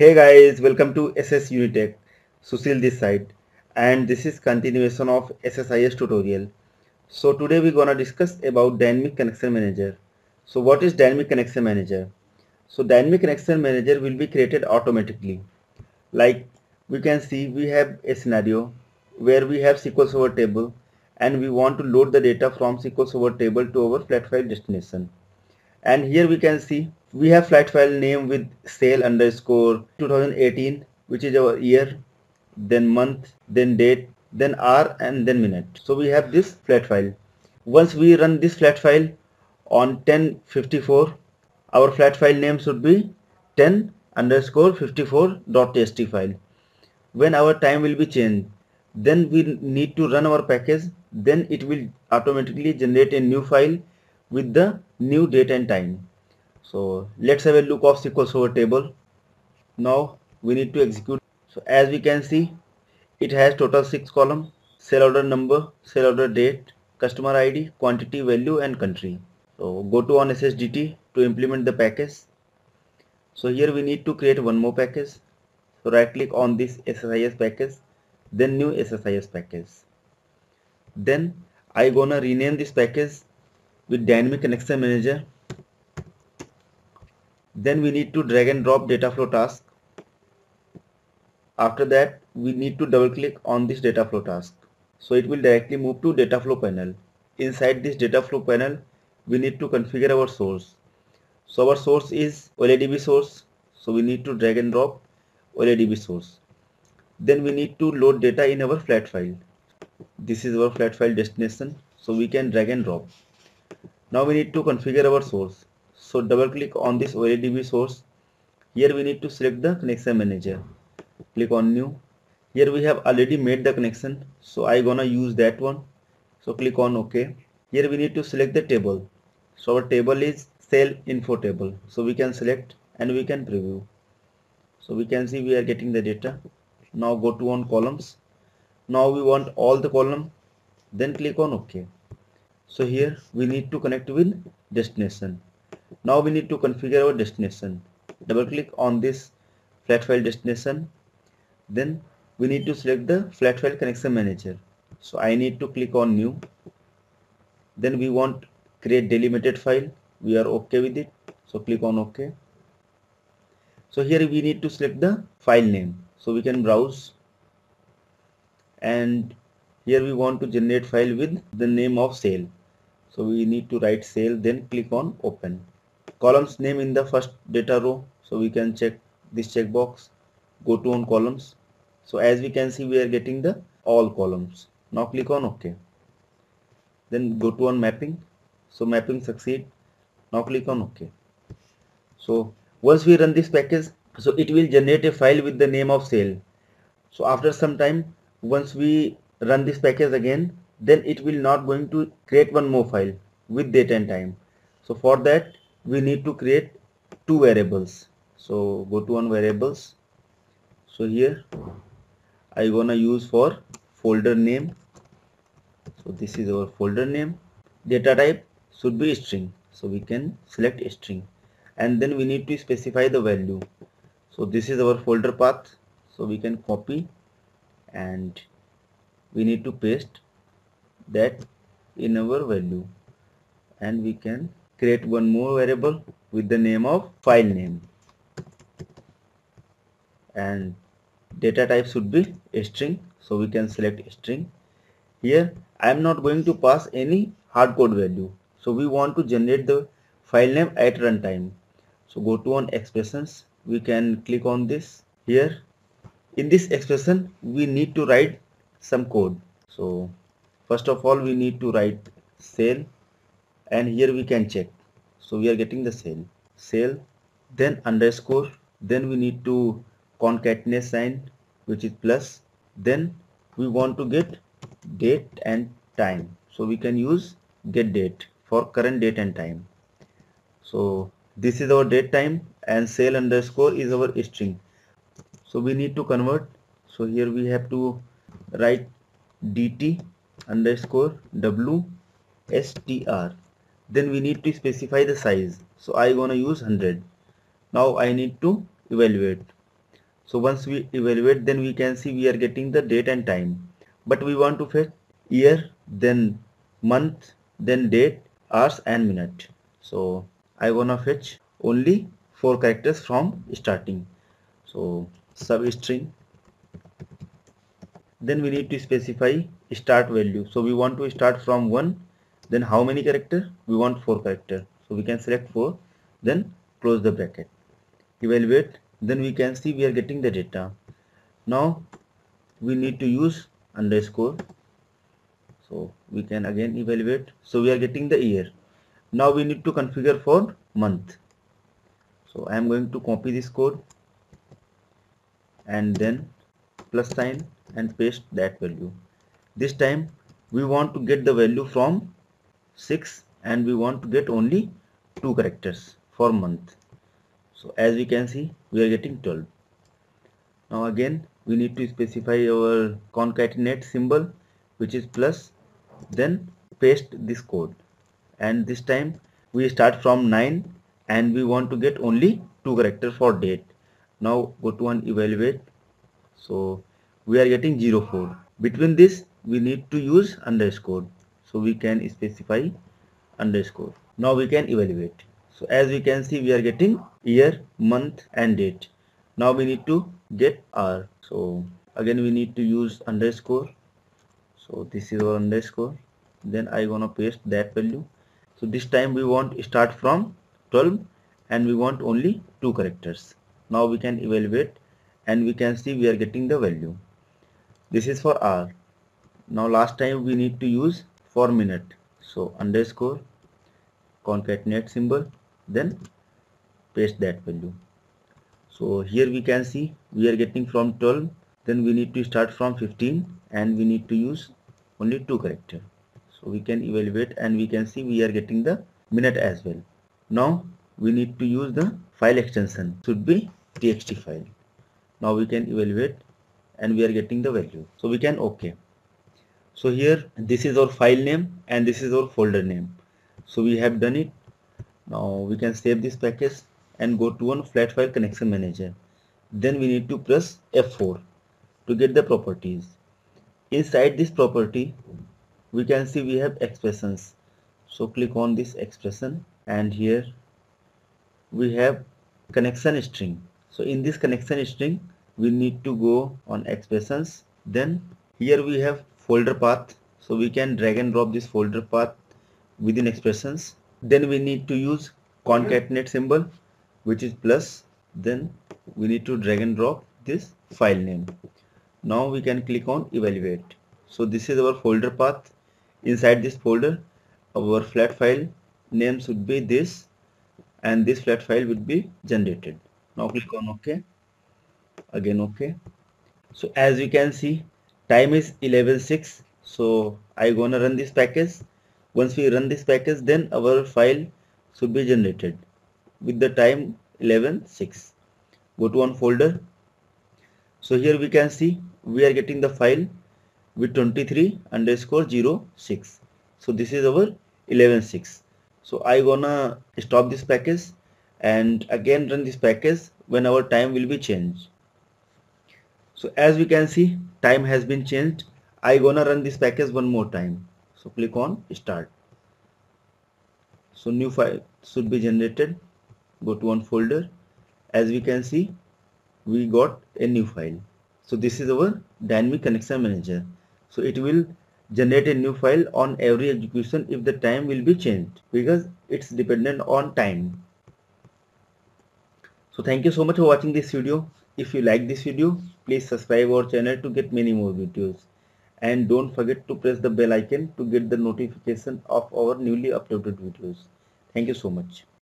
Hey guys, welcome to SS Unitech. Susil this side and this is continuation of SSIS tutorial. So today we're gonna discuss about Dynamic Connection Manager. So what is Dynamic Connection Manager? So Dynamic Connection Manager will be created automatically. Like we can see we have a scenario where we have SQL Server table and we want to load the data from SQL Server table to our flat file destination. And here we can see we have flat file name with sale underscore 2018 which is our year then month then date then hour and then minute. So we have this flat file. Once we run this flat file on 1054 our flat file name should be 10 underscore 54.txt file. When our time will be changed then we need to run our package then it will automatically generate a new file with the new date and time so let's have a look of SQL Server table. Now we need to execute. So as we can see, it has total six column, sale order number, sale order date, customer ID, quantity, value and country. So go to on SSDT to implement the package. So here we need to create one more package. So right click on this SSIS package, then new SSIS package. Then I gonna rename this package with dynamic connection manager. Then we need to drag and drop data flow task. After that we need to double click on this data flow task. So it will directly move to data flow panel. Inside this data flow panel we need to configure our source. So our source is OLE DB source. So we need to drag and drop OLE DB source. Then we need to load data in our flat file. This is our flat file destination. So we can drag and drop now we need to configure our source. So double click on this OLE DB source. Here we need to select the connection manager. Click on new. Here we have already made the connection. So I gonna use that one. So click on OK. Here we need to select the table. So our table is sale info table. So we can select and we can preview. So we can see we are getting the data. Now go to on columns. Now we want all the column. Then click on OK so here we need to connect with destination. Now we need to configure our destination. Double click on this flat file destination. Then we need to select the flat file connection manager. So I need to click on new. Then we want create delimited file. We are okay with it. So click on ok so here we need to select the file name. So we can browse. And here we want to generate file with the name of sale so we need to write sale then click on open. Columns name in the first data row. So we can check this checkbox. Go to on columns. So as we can see we are getting the all columns. Now click on ok. Then go to on mapping. So mapping succeed. Now click on ok. So once we run this package so it will generate a file with the name of sale so after some time once we run this package again then it will not going to create one more file with date and time. So for that we need to create two variables. So go to one variables. So here I gonna use for folder name. So this is our folder name. Data type should be string. So we can select string. And then we need to specify the value. So this is our folder path. So we can copy and we need to paste that in our value. And we can create one more variable with the name of file name. And data type should be a string. So we can select string. Here I am not going to pass any hard code value. So we want to generate the file name at runtime. So go to on expressions. We can click on this. Here in this expression we need to write some code. So first of all we need to write sale and here we can check. So we are getting the sale sale then underscore then we need to concatenate sign which is plus. Then we want to get date and time. So we can use get date for current date and time. So this is our date time and sale underscore is our string. So we need to convert. So here we have to write dt underscore w str then we need to specify the size. So I gonna use 100 now I need to evaluate. So once we evaluate then we can see we are getting the date and time. But we want to fetch year then month then date hours and minute. So I wanna fetch only four characters from starting. So substring then we need to specify start value. So we want to start from 1 then how many character? We want 4 character. So we can select 4 then close the bracket. Evaluate then we can see we are getting the data. Now we need to use underscore. So we can again evaluate. So we are getting the year. Now we need to configure for month. So I am going to copy this code and then plus sign and paste that value. This time we want to get the value from 6 and we want to get only two characters for month. So as we can see we are getting 12 now again we need to specify our concatenate symbol which is plus then paste this code. And this time we start from 9 and we want to get only two characters for date. Now go to and evaluate so we are getting 04 between this we need to use underscore. So we can specify underscore. Now we can evaluate. So as we can see we are getting year month and date. Now we need to get r. So again we need to use underscore. So this is our underscore. Then I gonna paste that value. So this time we want start from 12 and we want only two characters. Now we can evaluate and we can see we are getting the value. This is for hour now last time we need to use for minute. So underscore concatenate symbol then paste that value. So here we can see we are getting from 12 then we need to start from 15 and we need to use only two character. So we can evaluate and we can see we are getting the minute as well. Now we need to use the file extension. Should be txt file now we can evaluate and we are getting the value. So we can okay. So here this is our file name and this is our folder name. So we have done it. Now we can save this package and go to one flat file connection manager. Then we need to press F4 to get the properties. Inside this property we can see we have expressions. So click on this expression and here we have connection string so in this connection string we need to go on expressions. Then here we have folder path. So we can drag and drop this folder path within expressions. Then we need to use concatenate symbol which is plus. Then we need to drag and drop this file name. Now we can click on evaluate. So this is our folder path. Inside this folder our flat file name should be this and this flat file will be generated now click on ok. Again okay so as you can see time is 11.6 so I gonna run this package. Once we run this package then our file should be generated with the time 11.6 go to one folder. So here we can see we are getting the file with 23 underscore 06 so this is our 11.6 so I gonna stop this package and again run this package when our time will be changed. So as we can see time has been changed. I gonna run this package one more time. So click on start. So new file should be generated. Go to one folder. As we can see we got a new file. So this is our dynamic connection manager. So it will generate a new file on every execution if the time will be changed because it's dependent on time so thank you so much for watching this video if you like this video, please subscribe our channel to get many more videos. And don't forget to press the bell icon to get the notification of our newly uploaded videos. Thank you so much.